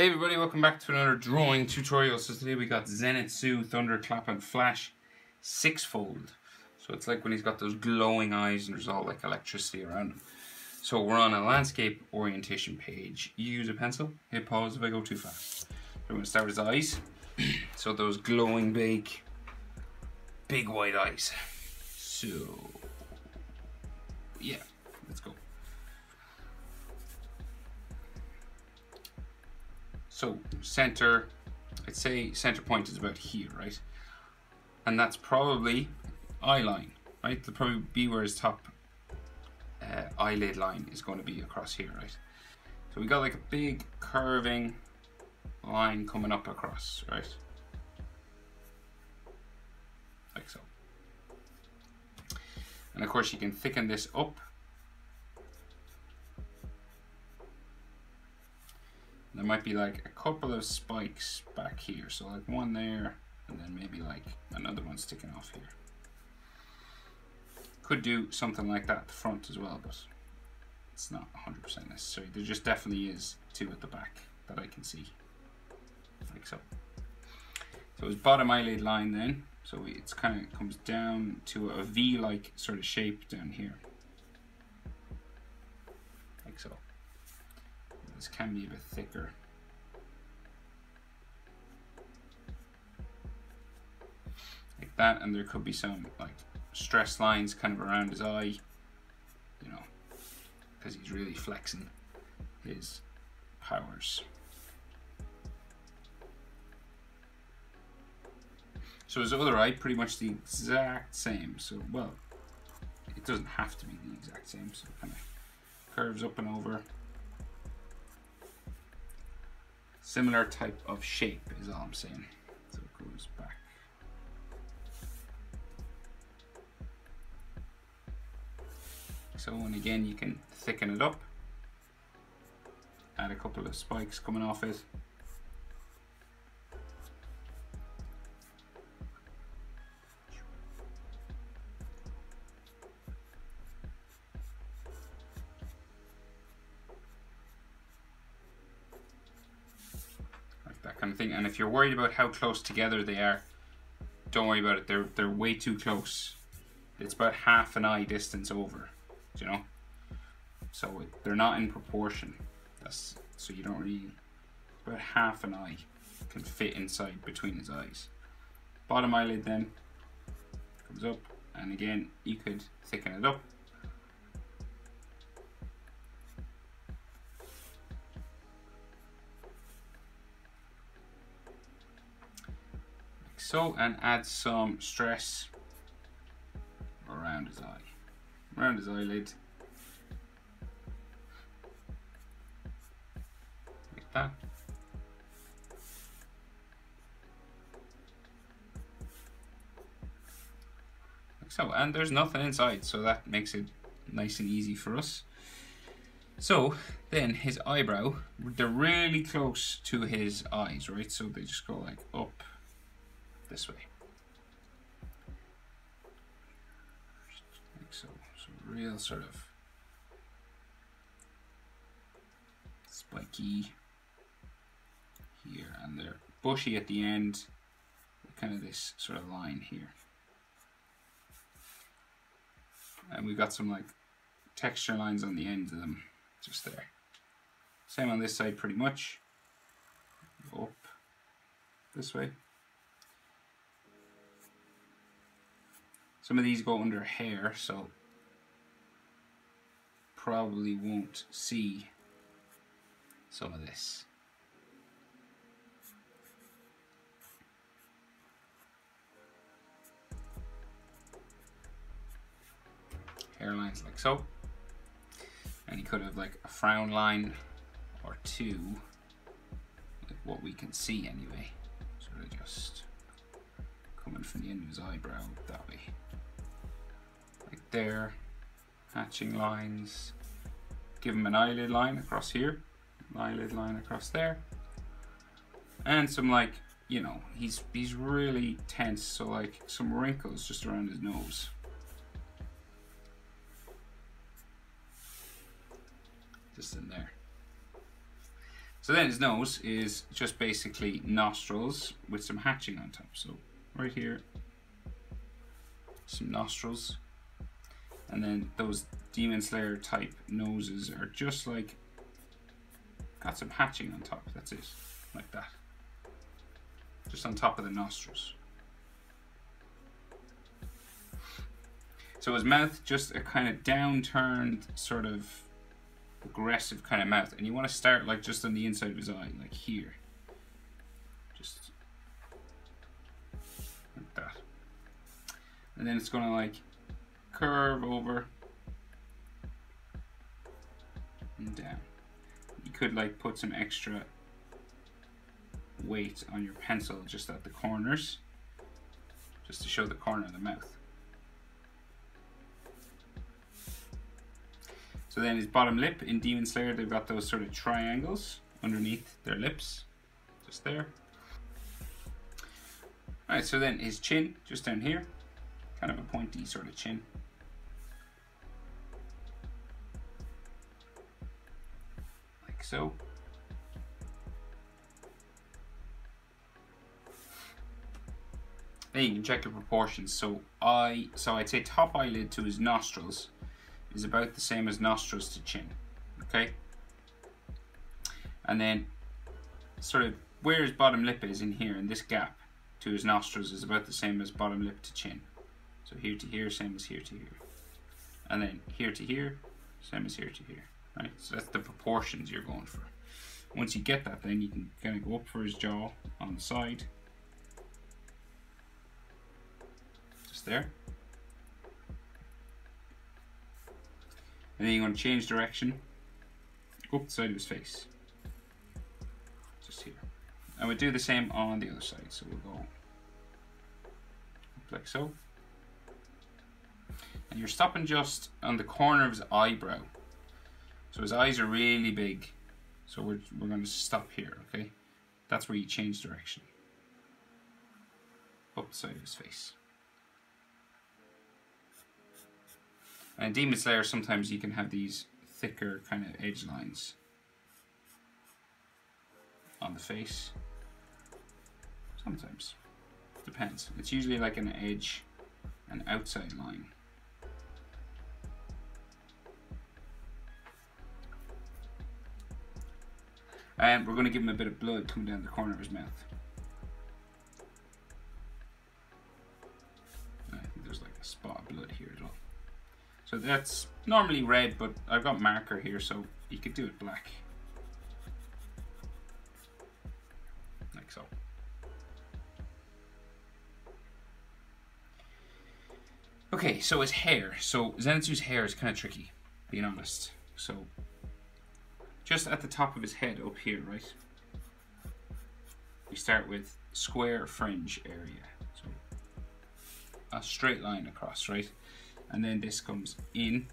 Hey everybody, welcome back to another drawing tutorial. So today we got Zenitsu Thunderclap and Flash sixfold. So it's like when he's got those glowing eyes and there's all like electricity around him. So we're on a landscape orientation page. You use a pencil, hit pause if I go too fast. So we're to start with his eyes. so those glowing big, big white eyes. So, yeah, So center, I'd say center point is about here, right? And that's probably eye line, right? That'll probably be where his top uh, eyelid line is going to be across here, right? So we got like a big curving line coming up across, right? Like so. And of course you can thicken this up there might be like a couple of spikes back here so like one there and then maybe like another one sticking off here could do something like that at the front as well but it's not 100% necessary. There just definitely is two at the back that I can see like so. So it's bottom eyelid line then so it's kind of comes down to a V like sort of shape down here. Like so this can be a bit thicker. Like that, and there could be some like stress lines kind of around his eye, you know, because he's really flexing his powers. So his other eye, pretty much the exact same. So, well, it doesn't have to be the exact same. So it kind of curves up and over. Similar type of shape is all I'm saying. So it goes back. So and again you can thicken it up. Add a couple of spikes coming off it. Kind of thing. And if you're worried about how close together they are, don't worry about it. They're they're way too close. It's about half an eye distance over, you know. So it, they're not in proportion. That's so you don't really. About half an eye can fit inside between his eyes. Bottom eyelid then comes up, and again you could thicken it up so and add some stress around his eye, around his eyelid. Like that. Like so, and there's nothing inside, so that makes it nice and easy for us. So then his eyebrow, they're really close to his eyes, right? So they just go like up this way. Like so, so real sort of spiky here and they're bushy at the end, kind of this sort of line here. And we've got some like texture lines on the ends of them, just there. Same on this side pretty much. Up this way. Some of these go under hair, so probably won't see some of this. Hairlines like so. And he could have like a frown line or two, like what we can see anyway. Sort of just coming from the end of his eyebrow that way there, hatching lines, give him an eyelid line across here, an eyelid line across there, and some like, you know, he's, he's really tense, so like some wrinkles just around his nose. Just in there. So then his nose is just basically nostrils with some hatching on top. So right here, some nostrils. And then those Demon Slayer type noses are just like, got some hatching on top, that's it, like that. Just on top of the nostrils. So his mouth, just a kind of downturned, sort of aggressive kind of mouth. And you want to start like just on the inside of his eye, like here. Just like that. And then it's going to like curve over and down. You could like put some extra weight on your pencil just at the corners, just to show the corner of the mouth. So then his bottom lip in Demon Slayer, they've got those sort of triangles underneath their lips, just there. Alright, so then his chin, just down here, kind of a pointy sort of chin. So. Then you can check your proportions. So I, so I'd say top eyelid to his nostrils is about the same as nostrils to chin. Okay? And then sort of where his bottom lip is in here, in this gap to his nostrils is about the same as bottom lip to chin. So here to here, same as here to here. And then here to here, same as here to here. Right? So that's the proportions you're going for. Once you get that then you can kind of go up for his jaw on the side. Just there. And then you're going to change direction up the side of his face. Just here. And we'll do the same on the other side. So we'll go like so. And you're stopping just on the corner of his eyebrow. So his eyes are really big. So we're, we're going to stop here, okay? That's where you change direction. Up side of his face. And Demon Slayer, sometimes you can have these thicker kind of edge lines on the face. Sometimes. Depends. It's usually like an edge, an outside line. And we're going to give him a bit of blood coming down the corner of his mouth. I think there's like a spot of blood here as well. So that's normally red, but I've got marker here, so you could do it black. Like so. Okay, so his hair. So Zenitsu's hair is kind of tricky, being honest. So, just at the top of his head up here, right? We start with square fringe area. So, a straight line across, right? and then this comes in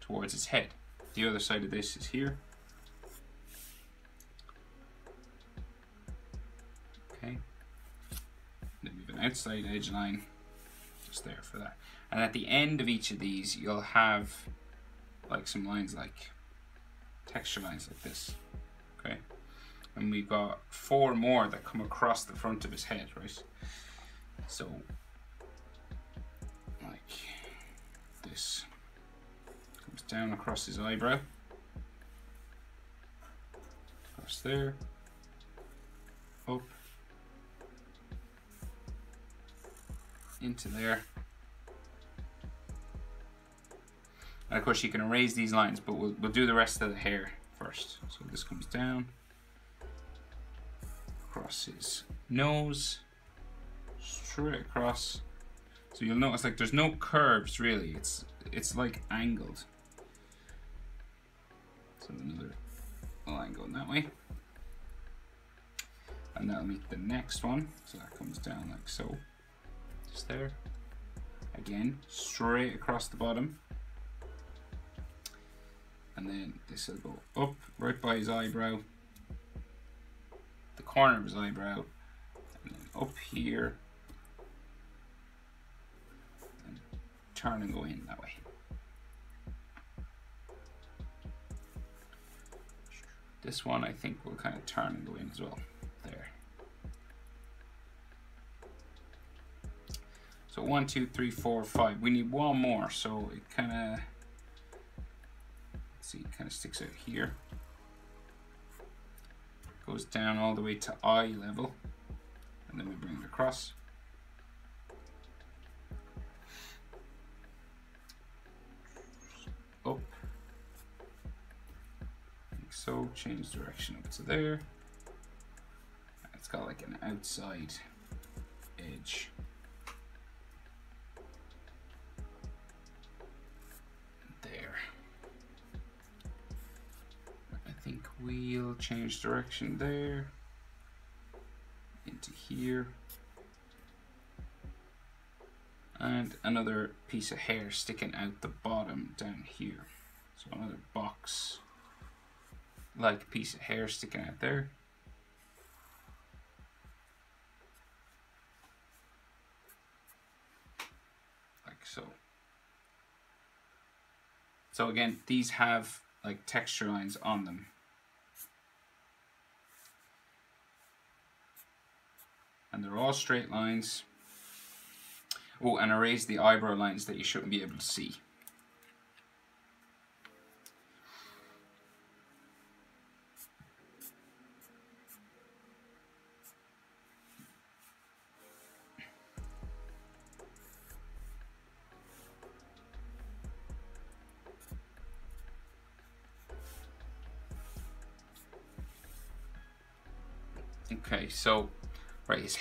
towards his head. The other side of this is here. Okay. Then we have an outside edge line just there for that. And at the end of each of these, you'll have like some lines like texture lines like this. Okay. And we've got four more that come across the front of his head, right? So like this. Comes down across his eyebrow. Across there. Up. Into there. And of course you can erase these lines, but we'll, we'll do the rest of the hair first. So this comes down. Across his nose. Straight across so you'll notice like there's no curves really. It's it's like angled. So another line going that way. And that'll meet the next one. So that comes down like so. Just there. Again, straight across the bottom. And then this will go up right by his eyebrow. The corner of his eyebrow. And then up here and turn and go in that way. This one I think will kind of turn and go in as well. There. So one, two, three, four, five. We need one more, so it kind of, see, it kind of sticks out here. Goes down all the way to eye level, and then we bring it across. Up. Like so, change direction up to there. It's got like an outside edge. We'll change direction there into here and another piece of hair sticking out the bottom down here. So another box like piece of hair sticking out there. Like so. So again these have like texture lines on them and they're all straight lines. Oh, and erase the eyebrow lines that you shouldn't be able to see.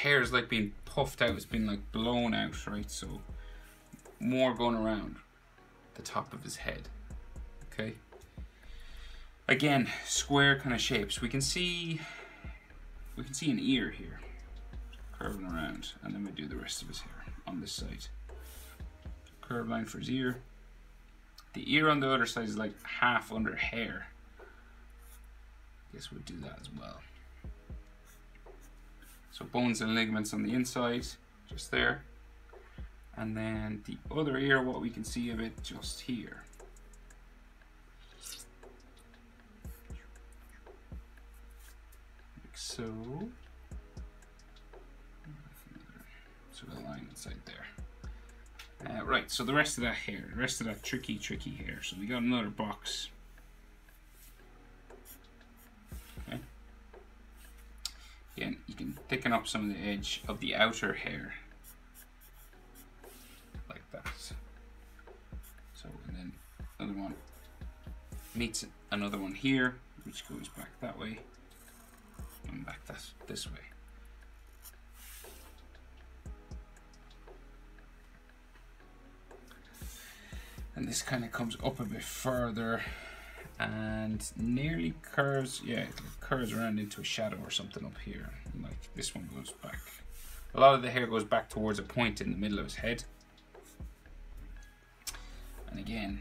Hair is like being puffed out it's been like blown out right? So more going around the top of his head okay? Again square kind of shapes. We can see we can see an ear here curving around and then we do the rest of his hair on this side. Curve line for his ear. The ear on the other side is like half under hair. Guess we'll do that as well so bones and ligaments on the inside, just there. And then the other ear, what we can see of it just here. Like so. So the line inside there. Uh, right, so the rest of that hair, the rest of that tricky, tricky hair. So we got another box Again, you can thicken up some of the edge of the outer hair like that. So, and then another one meets another one here, which goes back that way and back this, this way. And this kind of comes up a bit further and nearly curves, yeah, curves around into a shadow or something up here. Like this one goes back. A lot of the hair goes back towards a point in the middle of his head. And again,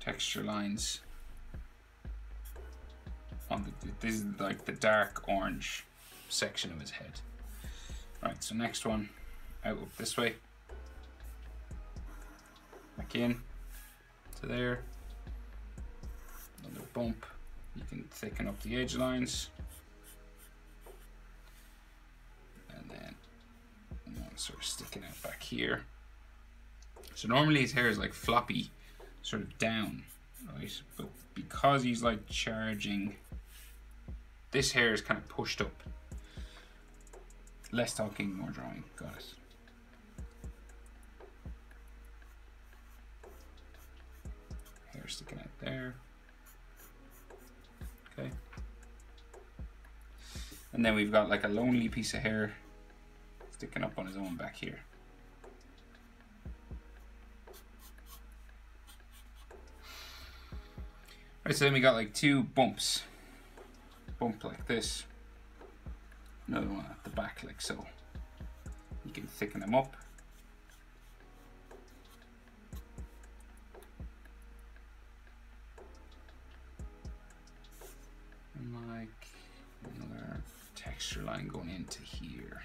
texture lines on the, this is like the dark orange section of his head. Right, so next one, out up this way. Back in to there bump. You can thicken up the edge lines. And then sort of sticking out back here. So normally his hair is like floppy, sort of down, right? But because he's like charging, this hair is kind of pushed up. Less talking, more drawing. Got it. Hair sticking out there. Okay. And then we've got like a lonely piece of hair sticking up on his own back here. Right, so then we got like two bumps. Bump like this. Another one at the back like so. You can thicken them up. into here.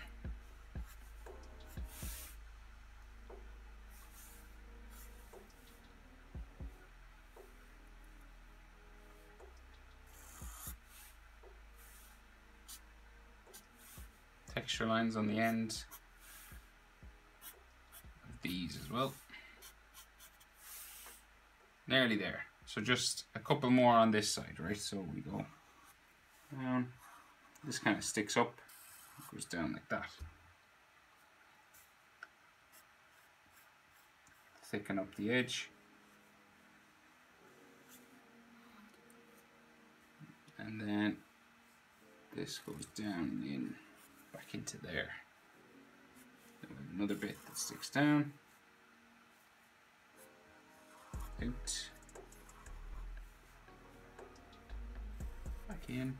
Texture lines on the end of these as well. Nearly there. So just a couple more on this side, right? So we go down. This kind of sticks up goes down like that. Thicken up the edge. And then this goes down in back into there. another bit that sticks down. Out. Back in.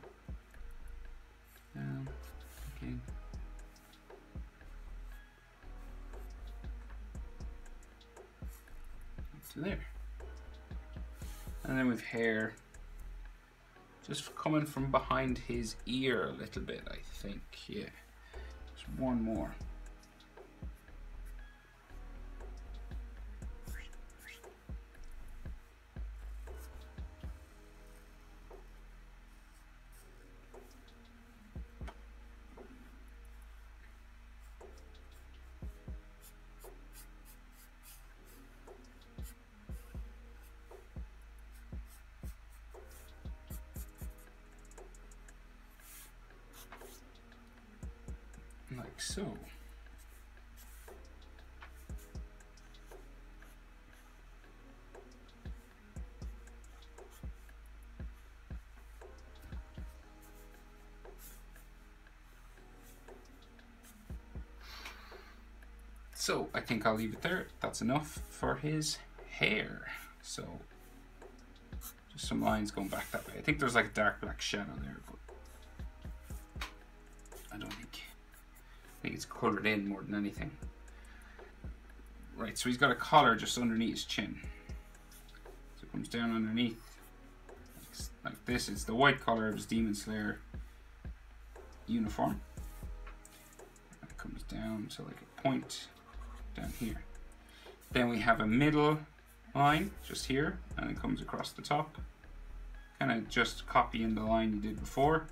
To there. And then with hair just coming from behind his ear a little bit, I think. Yeah. Just one more. Like so. So I think I'll leave it there. That's enough for his hair. So just some lines going back that way. I think there's like a dark black shadow there, I think it's colored in more than anything. Right, so he's got a collar just underneath his chin. So it comes down underneath like this. It's the white collar of his Demon Slayer uniform. And it comes down to like a point down here. Then we have a middle line just here and it comes across the top. Kind of just copying the line you did before.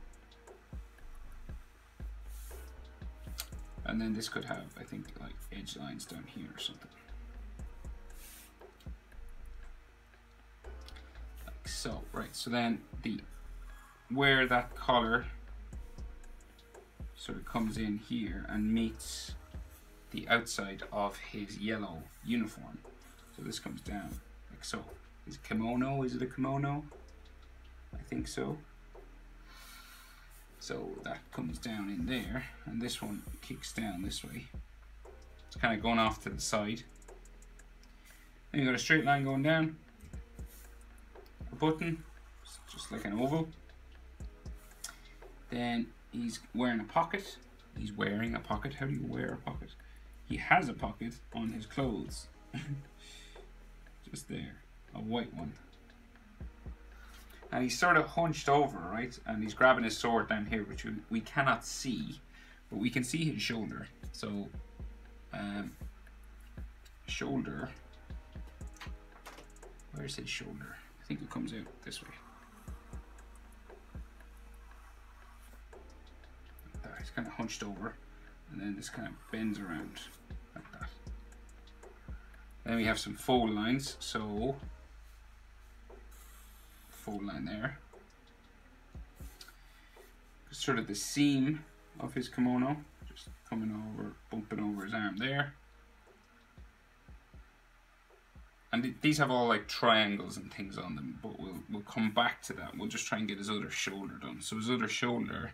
And then this could have, I think, like edge lines down here or something. Like so, right. So then the where that color sort of comes in here and meets the outside of his yellow uniform. So this comes down like so. Is kimono, is it a kimono? I think so. So that comes down in there, and this one kicks down this way. It's kind of going off to the side. Then you've got a straight line going down, a button, just like an oval. Then he's wearing a pocket. He's wearing a pocket. How do you wear a pocket? He has a pocket on his clothes. just there, a white one and he's sort of hunched over, right? And he's grabbing his sword down here, which we, cannot see, but we can see his shoulder. So, um, shoulder. Where's his shoulder? I think it comes out this way. Like he's kind of hunched over, and then this kind of bends around like that. Then we have some fold lines. So fold line there. Sort of the seam of his kimono, just coming over, bumping over his arm there. And th these have all like triangles and things on them, but we'll we'll come back to that. We'll just try and get his other shoulder done. So his other shoulder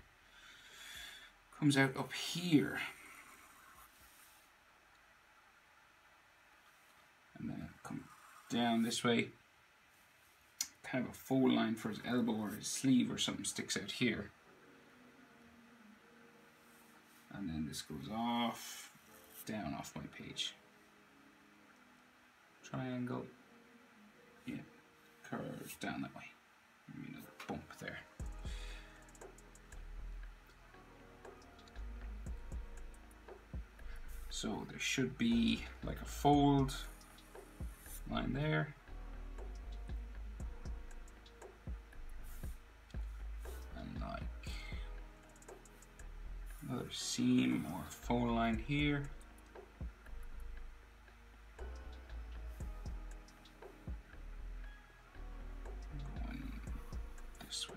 comes out up here. And then come down this way kind of a fold line for his elbow or his sleeve or something sticks out here. And then this goes off, down off my page. Triangle, yeah, curves down that way. Maybe another bump there. So there should be like a fold line there. Another seam or phone line here. This way.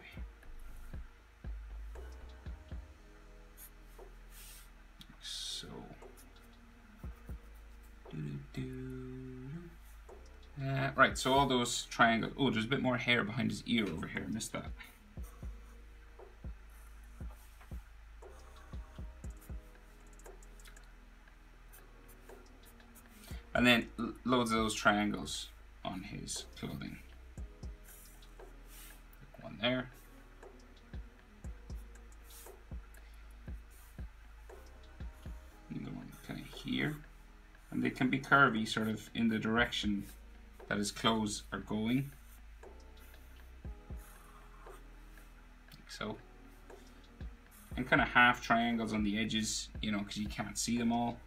So. Uh, right, so all those triangles. Oh, there's a bit more hair behind his ear over here. I missed that. Loads of those triangles on his clothing. One there. Another one kind of here. And they can be curvy sort of in the direction that his clothes are going. Like so. And kind of half triangles on the edges, you know, because you can't see them all.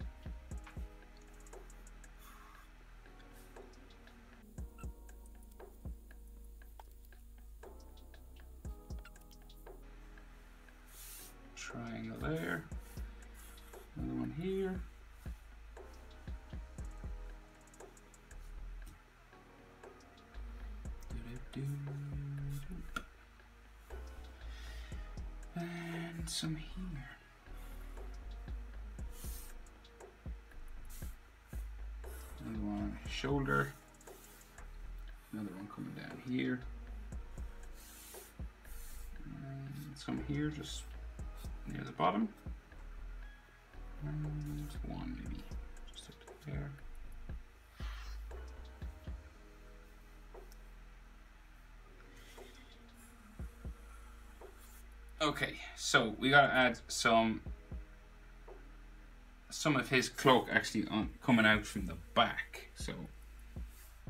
Here just near the bottom. And one maybe just up there. Okay, so we gotta add some some of his cloak actually on coming out from the back. So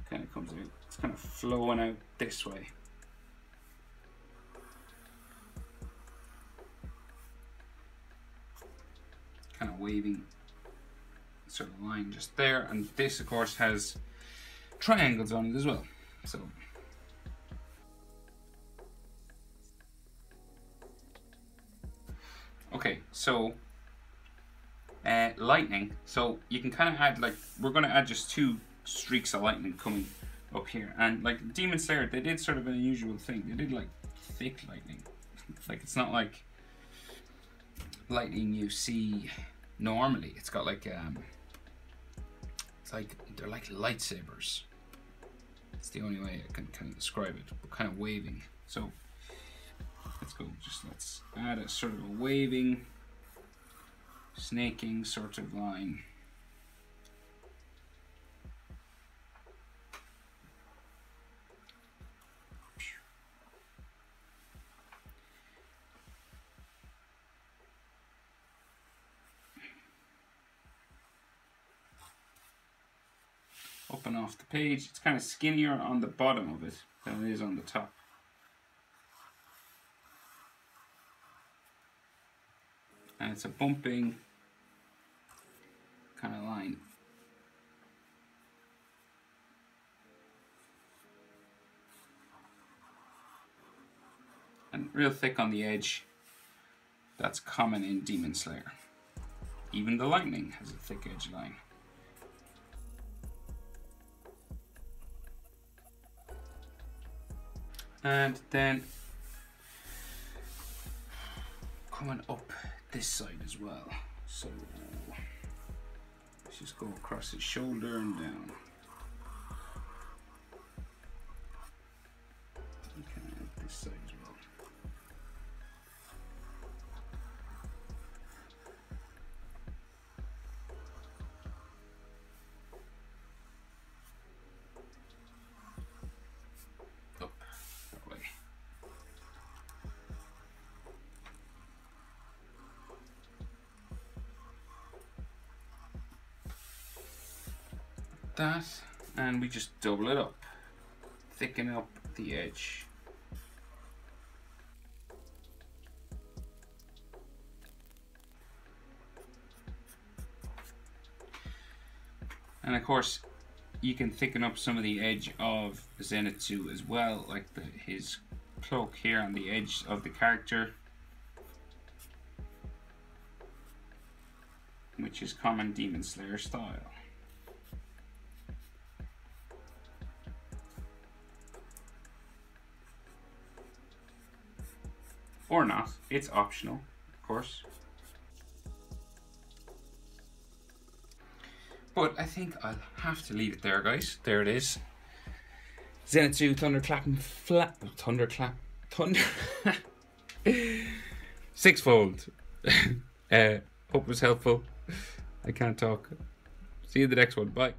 kind of comes out, it's kind of flowing out this way. Waving sort of line just there. And this, of course, has triangles on it as well. So. Okay, so uh, lightning. So you can kind of add like we're to add just two streaks of lightning coming up here, and like Demon Slayer, they did sort of an unusual thing. They did like thick lightning. like it's not like lightning you see normally. It's got like um, it's like they're like lightsabers. It's the only way I can kind of describe it. But kind of waving. So let's go. Just let's add a sort of a waving, snaking sort of line. up and off the page. It's kind of skinnier on the bottom of it than it is on the top. And it's a bumping kind of line. And real thick on the edge. That's common in Demon Slayer. Even the lightning has a thick edge line. And then coming up this side as well. So let's just go across his shoulder and down that and we just double it up. Thicken up the edge. And of course you can thicken up some of the edge of Zenitsu as well like the, his cloak here on the edge of the character. Which is common Demon Slayer style. Or not, it's optional, of course. But I think I'll have to leave it there, guys. There it is. Zenitsu Thunderclap and Flat. Thunderclap. Thunder. Sixfold. uh, hope it was helpful. I can't talk. See you in the next one. Bye.